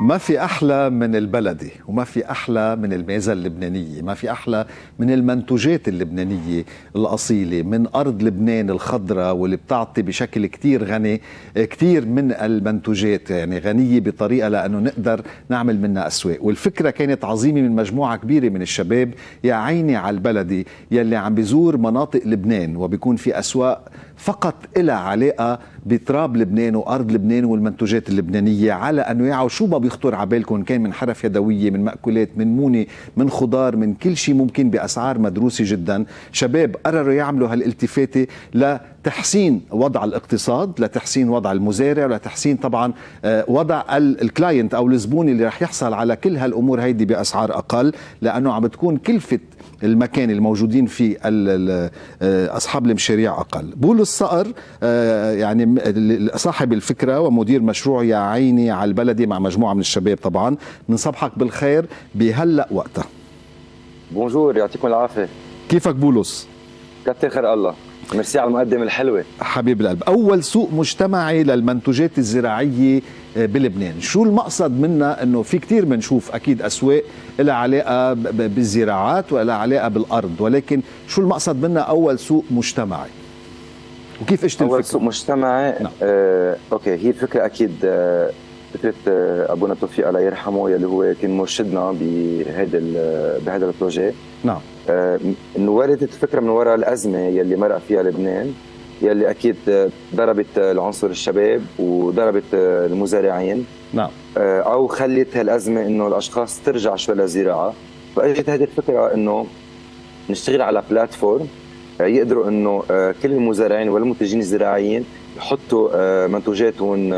ما في أحلى من البلدي وما في أحلى من الميزة اللبنانية ما في أحلى من المنتوجات اللبنانية الأصيلة من أرض لبنان الخضراء واللي بتعطي بشكل كتير غني كتير من المنتوجات يعني غنية بطريقة لأنه نقدر نعمل منها أسواق. والفكرة كانت عظيمة من مجموعة كبيرة من الشباب يا عيني على البلدي يلي عم بيزور مناطق لبنان وبيكون في أسواق فقط إلها علاقة بتراب لبنان وأرض لبنان والمنتوجات اللبنانية على انواعها وشو ما بيخطر على بالكم؟ كان من حرف يدوية من مأكولات من مونة من خضار من كل شيء ممكن بأسعار مدروسة جدا. شباب قرروا يعملوا هالالتفاتة لتحسين وضع الاقتصاد لتحسين وضع المزارع لتحسين طبعا وضع الكلاينت أو الزبون اللي رح يحصل على كل هالأمور هيدي بأسعار أقل. لأنه عم بتكون كلفة المكان الموجودين فيه أصحاب المشاريع أقل. بولس صقر يعني صاحب الفكرة ومدير مشروع يا عيني على البلدي مع مجموعة من الشباب طبعا. بنصبحك بالخير بهلا وقتها. بونجور يعطيكم العافية. كيفك بولس؟ كتر خير الله. ميرسي على المقدمة الحلوة. حبيب القلب. أول سوق مجتمعي للمنتوجات الزراعية بلبنان. شو المقصد منها إنه في كتير بنشوف أكيد أسواق لها علاقة بالزراعات ولا علاقة بالأرض ولكن شو المقصد منها أول سوق مجتمعي؟ وكيف إجت الفكرة؟ اول سوق مجتمعي نعم. آه، OK هي الفكرة أكيد آه، فكرة آه، أبونا توفيق الله يرحمه يلي هو كان مرشدنا بهذا بهذا ال projet. نعم. آه، إنه وردت الفكرة من وراء الأزمة يلي مرق فيها لبنان. يلي أكيد ضربت العنصر الشباب وضربت المزارعين. نعم. أو خلت هالأزمة إنه الأشخاص ترجع شوي للزراعه فإجت هذه الفكرة إنه نشتغل على بلاتفورم يقدروا إنه كل المزارعين والمنتجين الزراعيين يحطوا منتوجاتهم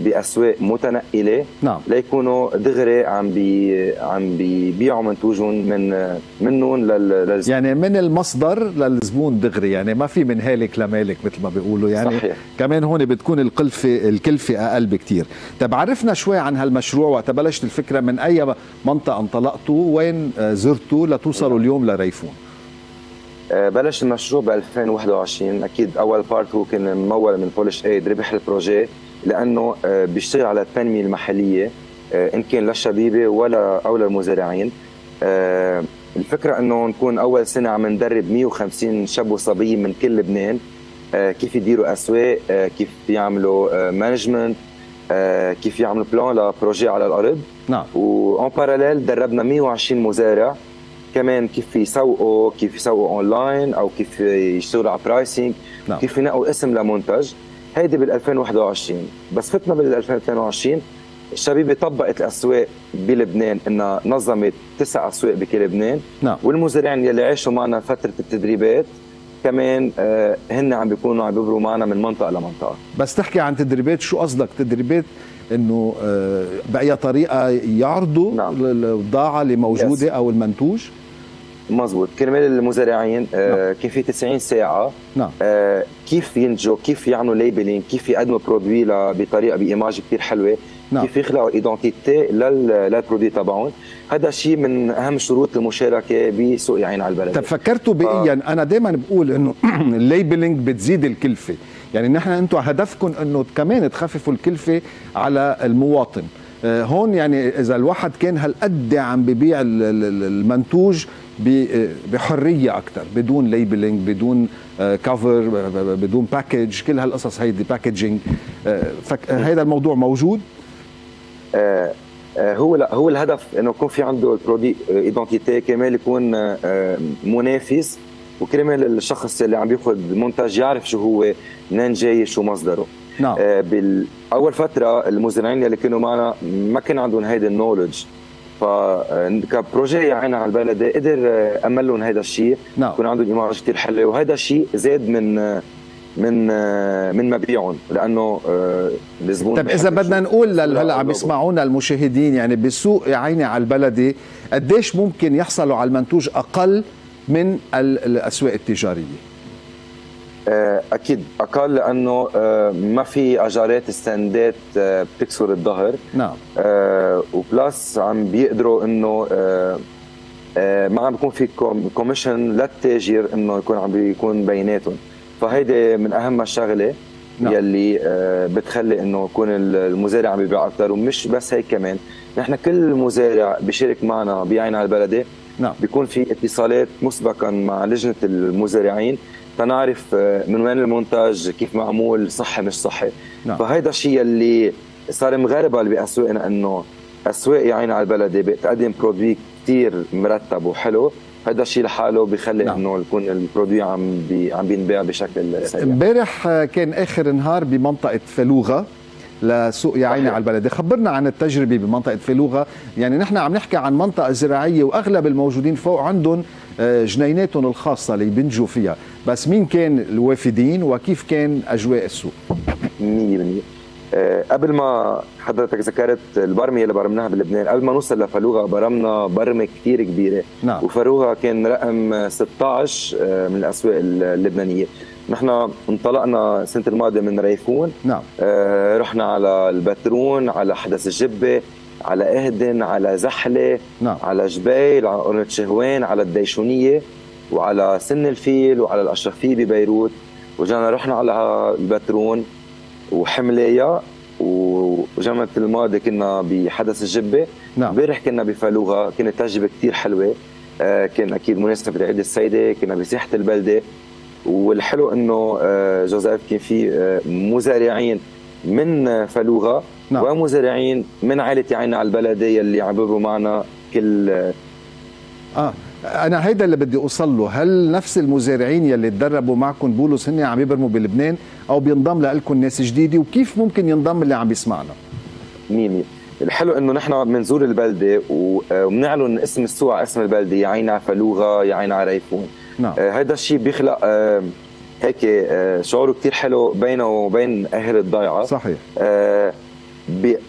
بأسواق متنقلة نعم. ليكونوا دغري عم بي عم بيبيعوا منتوجهم من منهم لل يعني من المصدر للزبون دغري يعني ما في من هالك لمالك مثل ما بيقولوا يعني صحيح. كمان هون بتكون القلفة الكلفة أقل بكثير طب عرفنا شوي عن هالمشروع وقت بلشت الفكرة من أي منطقة انطلقتوا؟ وين زرتوا لتوصلوا اليوم لريفون؟ بلش المشروع ب 2021 أكيد أول part هو كان ممول من Polish Aid ربح ال projet لأنه بيشتغل على التنميه المحليه إن كان للشبيبه ولا أو للمزارعين الفكرة إنه نكون أول سنة عم ندرب 150 شاب وصبيه من كل لبنان. كيف يديروا أسواق كيف يعملوا management كيف يعملوا plan ل projet على الأرض. نعم. و en parallèle دربنا 120 مزارع. كمان كيف يسوقوا كيف يسوقوا اونلاين أو كيف يشتغلوا على pricing نعم. كيف ينقوا اسم لمنتج هيدي بال 2021 بس فتنا بال 2022 الشبيبه طبقت الأسواق بلبنان إنها نظمت تسع أسواق بكل لبنان نعم. والمزارعين يلي عاشوا معنا فترة التدريبات كمان آه هن عم بيكونوا عم بيبرموا معنا من منطقة لمنطقه بس تحكي عن تدريبات شو قصدك تدريبات إنه آه بأي طريقة يعرضوا نعم. البضاعه اللي موجودة Yes. أو المنتوج مزبوط. كرمال المزارعين آه نعم. كان في 90 ساعة. نعم. آه كيف ينتجوا كيف يعملوا labeling كيف يقدموا produit بطريقة ب image كثير حلوة. نعم. كيف يخلقوا identity لل produit تبعهم. هذا شيء من أهم شروط المشاركة بسوق عين على البلد. طب فكرتوا بايا أنا دائما بقول إنه ال labeling بتزيد الكلفة. يعني نحن أنتم هدفكم إنه كمان تخففوا الكلفة على المواطن. آه، هون يعني إذا الواحد كان هالقد عم ببيع ال- ال- المنتوج بحرية أكثر بدون labeling بدون cover بدون package كل هالقصص هيدي packaging هذا الموضوع موجود؟ آه آه هو لا هو الهدف إنه يكون في عنده ال produit identity كرمال يكون آه منافس وكرمال الشخص اللي عم ياخذ منتج يعرف شو هو منين جاي شو مصدره. نعم. آه بالاول فترة المزارعين اللي كانوا معنا ما كان عندهم هيدي ال knowledge فك projet عينا على البلد قدر آه، أمن لهم هذا الشيء نعم. يكون عندهم image كثير حلوة وهذا الشيء زاد من آه، من آه، من مبيعهم لأنه آه، الزبون طيب إذا بدنا نقول هلأ عم. يسمعونا المشاهدين يعني بالسوق يا عيني على البلدي قديش ممكن يحصلوا على المنتوج أقل من ال- الأسواق التجارية؟ آه، أكيد. أقل لأنه آه، ما في أجارات ستاندات آه، بتكسر الظهر. نعم. آه، و plus عم بيقدروا إنه آه، آه، ما عم بيكون في com- commission للتاجر إنه يكون عم بيكون بيناتهم. فهيدي من أهم الشغلة نعم. يلي بتخلي إنه يكون المزارع عم يبيع أكثر ومش بس هيك كمان نحن كل مزارع بيشارك معنا بعين على البلدي نعم. بيكون في اتصالات مسبقا مع لجنة المزارعين. تنعرف من وين المنتج كيف معمول صحي مش صحي. نعم. فهيدا الشيء اللي صار مغربل باسواقنا إنه اسواق يا عيني على البلدي بتقدم برودوي كثير مرتب وحلو. هذا الشيء لحاله بيخلي نعم. إنه يكون البرودوي عم بي عم بينباع بشكل سريع امبارح كان آخر نهار بمنطقة فلوغة لسوق يا عيني على البلد خبرنا عن التجربة بمنطقة فلوغة. يعني نحن عم نحكي عن منطقة زراعية وأغلب الموجودين فوق عندهم آه، جنيناتهم الخاصة اللي بينجوا فيها. بس مين كان الوافدين وكيف كان أجواء السوق؟ 100% أه قبل ما حضرتك ذكرت البرمه اللي برمناها بلبنان قبل ما نوصل لفلوغه برمنا برمة كثير كبيرة. نعم. وفلوغه كان رقم 16 آه، من الأسواق اللبنانية. نحن انطلقنا السنة الماضية من ريفون. نعم. آه رحنا على البترون على حدث الجبة. على إهدن على زحلة نعم. على جبيل على قرنة شهوان على الديشونية وعلى سن الفيل وعلى الأشرفية ببيروت. وجانا رحنا على البترون وحملية وجمعة الماضي كنا بحدث الجبة. نعم. امبارح كنا بفلوغة كانت تجربة كثير حلوة. آه كان أكيد مناسبة عيد السيدة كنا بساحة البلدة. والحلو إنه آه، جوزيف كان في آه، مزارعين من فلوغه نعم. ومزارعين من عائلة عينا على البلدية اللي عم معنا كل آه أنا هيدا اللي بدي أوصل له. هل نفس المزارعين يلي تدربوا معكم بولس هن عم يبرموا بلبنان أو بينضم لكم ناس جديدة؟ وكيف ممكن ينضم اللي عم بيسمعنا؟ مين الحلو إنه نحن بنزور البلدة وبنعلن اسم السوق على اسم البلدة يا عين على فلوغة يا عين على ريفون. نعم. آه هذا الشيء بيخلق آه هيك آه شعور كثير حلو بينه وبين أهل الضيعة. صحيح. آه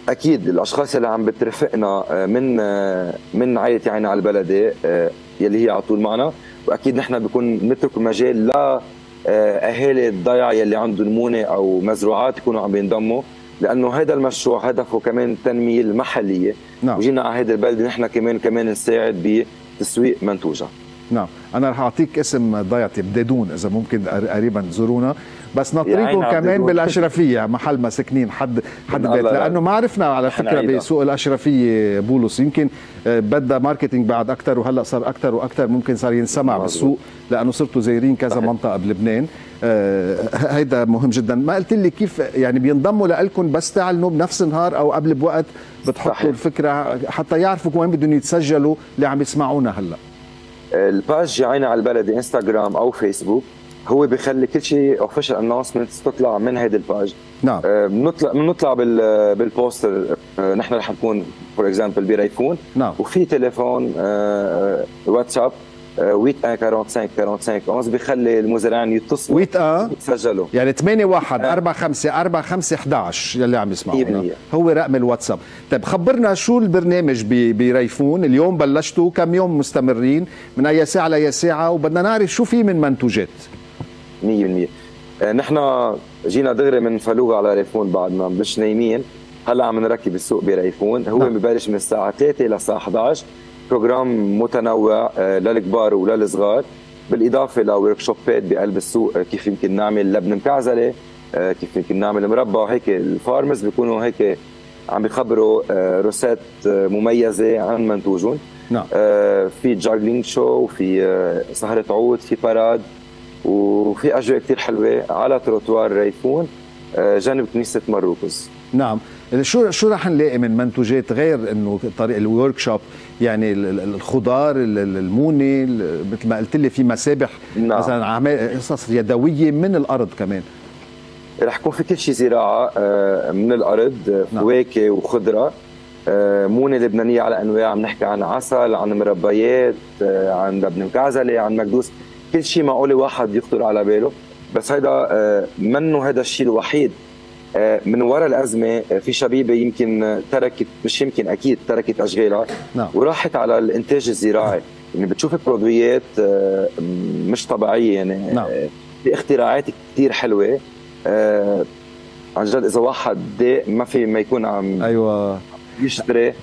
أكيد الأشخاص اللي عم بترافقنا آه، من آه، من عائله يعني على البلدي آه، يلي هي على طول معنا. وأكيد نحن بكون نترك المجال ل أهالي الضيعه يلي عندهم مونه أو مزروعات يكونوا عم ينضموا لأنه هذا المشروع هدفه كمان التنميه المحلية. نعم. وجينا على هذه البلدة نحن كمان كمان نساعد بتسويق منتوجها نعم. أنا رح أعطيك اسم ضيعتي بديدون إذا ممكن قريبا تزورونا بس نطريكم كمان بالأشرفية محل ما ساكنين حد حد بيت. لأنه ما عرفنا على فكرة بسوق الأشرفية بولس. يمكن آه، بدها ماركتينج بعد أكثر وهلأ صار أكثر وأكثر ممكن صار ينسمع بالسوق لأنه صرتوا زايرين كذا منطقة بلبنان. آه، هيدا مهم جدا. ما قلت لي كيف يعني بينضموا لكم بس تعلنوا بنفس النهار أو قبل بوقت بتحطوا الفكرة حتى يعرفوا وين بدهم يتسجلوا اللي عم يسمعونا هلأ. ال page عينا على البلدي انستغرام أو فيسبوك هو بيخلي كل شيء official announcements تطلع من هيدي ال page. نعم. آه، بنطلع بنطلع بال poster آه، نحن رح نكون for example بريفون نعم. وفي تليفون واتساب. 8 45 45 11 بيخلي المزارعين يتصلوا 8 يتسجلوا. يعني 8 1 4 5 4 5 11 يلي عم يسمعونا هو رقم الواتساب. طيب خبرنا شو البرنامج بريفون اليوم بلشتوا كم يوم مستمرين؟ من أي ساعة لأي ساعة؟ وبدنا نعرف شو في من منتوجات. 100% آه، نحن جينا دغري من فالوغا على ريفون بعدنا مش نايمين. هلا عم نركب السوق بريفون. هو نعم. ببلش من الساعة 3 للساعه 11 programme متنوع آه، للكبار وللصغار بالإضافة ل workshop ات بقلب السوق آه، كيف يمكن نعمل لبنة مكعزلة كيف يمكن نعمل مربى. هيك ال farmers بيكونوا هيك عم بيخبروا recettes مميزة عن منتوجهم نعم. في juggling show وفي سهرة عود في parade وفي أجواء كثير حلوة على تروتوار ريفون آه، جنب كنيسة مار روكز نعم. شو شو رح نلاقي من منتوجات غير إنه طريق الورك شوب يعني الخضار المونه مثل ما قلت لي في مسابح نعم. مثلا قصص يدوية من الأرض كمان. رح يكون في كل شيء زراعة آه، من الأرض نعم. فواكه وخضرة. آه، مونة لبنانية على أنواع عم نحكي عن عسل عن مربيات عن لبن مكعزله عن مكدوس كل شيء معقول واحد يخطر على باله. بس هيدا آه، منه هذا الشيء الوحيد. آه، من وراء الأزمة آه، في شبيبة يمكن تركت مش يمكن أكيد تركت أشغالها نعم. وراحت على الإنتاج الزراعي يعني بتشوف برودويات مش طبيعية يعني نعم. في اختراعات كثير حلوة عن جد إذا واحد داق ما في ما يكون عم أيوه يشتري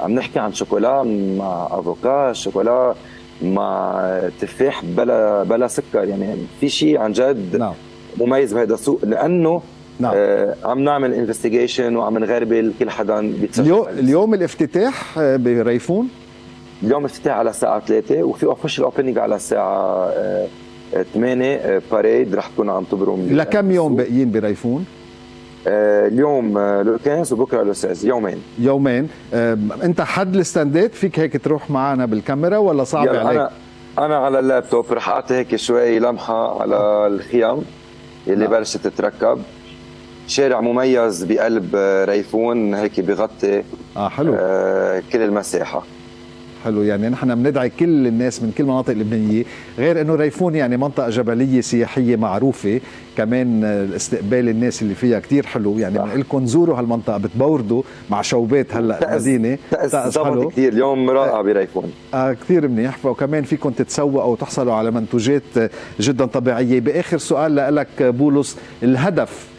عم نحكي عن شوكولا مع أفوكا شوكولا مع تفاح بلا بلا سكر يعني في شيء عن جد نعم. مميز بهذا السوق لأنه نعم. آه عم نعمل investigation وعم نغربل كل حدا بيتسجل اليوم اليوم الافتتاح آه، بريفون؟ اليوم افتتاح على الساعة 3 وفي official opening على الساعة آه، 8 parade رح تكون عم تبرم لكم يوم باقيين بريفون؟ آه، اليوم آه، le 15 وبكرة le 16 يومين. يومين. آه، انت حد الستاندات؟ فيك هيك تروح معنا بالكاميرا ولا صعب يلا عليك؟ أنا أنا على اللابتوب. رح أعطي هيك شوي لمحة على الخيام اللي نعم. بلشت تتركب. شارع مميز بقلب آه، ريفون هيك بغطي آه حلو. آه، كل المساحة. حلو يعني نحن بندعي كل الناس من كل المناطق اللبنانيه غير إنه ريفون يعني منطقة جبلية سياحية معروفة كمان آه، الاستقبال الناس اللي فيها كتير حلو يعني. بنقول لكم زوروا هالمنطقة بتبوردوا مع شوبات هلأ تأس- المدينة تأس ظبط كثير اليوم رائع بريفون. آه كثير منيح وكمان فيكم تتسوقوا وتحصلوا على منتوجات آه، جدا طبيعية. بآخر سؤال لك بولس الهدف آه،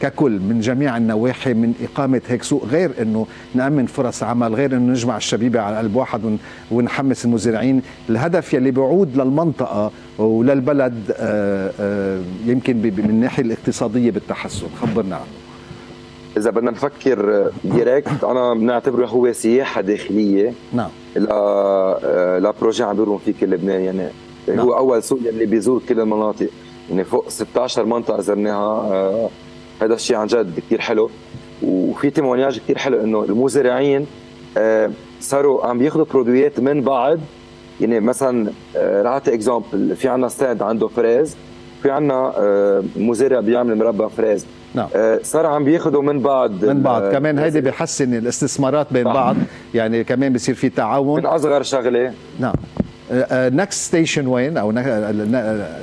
ككل من جميع النواحي من إقامة هيك سوق غير أنه نأمن فرص عمل غير أنه نجمع الشبيبة على قلب واحد ون- ونحمس المزارعين. الهدف يلي بيعود للمنطقة وللبلد آه، آه، يمكن من الناحية الاقتصادية بالتحسن. خبرنا عنه. إذا بدنا نفكر direct أنا بنعتبره هو سياحة داخلية. نعم. ل آه، ل projet عم بيرم فيه كل لبنان يعني نعم. هو أول سوق اللي بيزور كل المناطق. يعني فوق 16 منطقة زرناها آه، هذا الشيء عن جد كثير حلو. وفي témoignage كثير حلو إنه المزارعين آه، صاروا عم بياخذوا produit ات من بعض. يعني مثلا آه، رح أعطي example في عندنا stand عنده فريز في عندنا مزارع بيعمل مربى فريز. نعم. صار عم بياخذوا من بعض من بعض. كمان هيدي بحسن الاستثمارات بين. بعض. يعني كمان بصير في تعاون. من أصغر شغلة. نعم. next station وين؟ أو ال-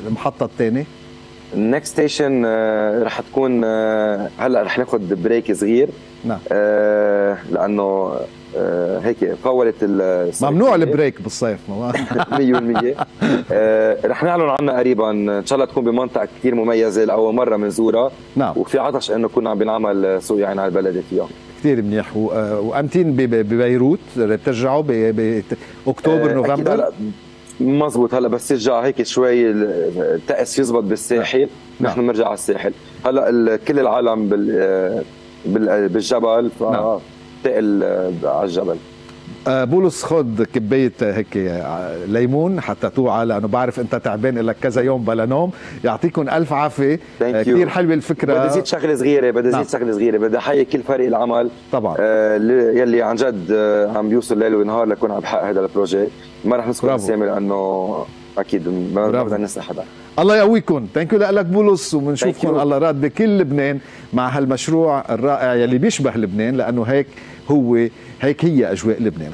المحطة الثانية؟ ال next station رح تكون آه، هلأ رح ناخذ break صغير. نعم. آه، لأنه آه، هيك فولت ممنوع ال break بالصيف 100% آه، رح نعلن عنها قريبا. إن شاء الله تكون بمنطقة كثير مميزة لأول مرة بنزورها نعم. وفي عطش إنه كنا عم بنعمل سوق عين على البلد فيها. كثير منيح. آه، وأمتين ببيروت بترجعوا باكتوبر آه، نوفمبر؟ مزبوط. هلا بس يرجع هيك شوي التأس يزبط بالساحل. نعم. نحن بنرجع على الساحل. هلا كل العالم بال آه، بال- بالجبل ف نعم. على الجبل. بولس خد كباية هيك آه، ليمون حتى توعى لأنه بعرف أنت تعبان لك كذا يوم بلا نوم يعطيكم ألف عافية you. كثير حلوة بدي الفكرة زيد شغلة صغيرة بدي نعم. زيد شغلة صغيرة بدي أحيي كل فريق العمل طبعا آه، يلي عن جد آه، عم بيوصل ليل ونهار ليكون عم بحقق هذا ال projet ما رح نذكر برافو. اسامي لأنه أكيد ما. بدنا ننسى حدا الله يقويكم thank you لك بولس وبنشوفكم. الله راد بكل لبنان مع هالمشروع الرائع يلي بيشبه لبنان لأنه هيك هو هيك هي أجواء لبنان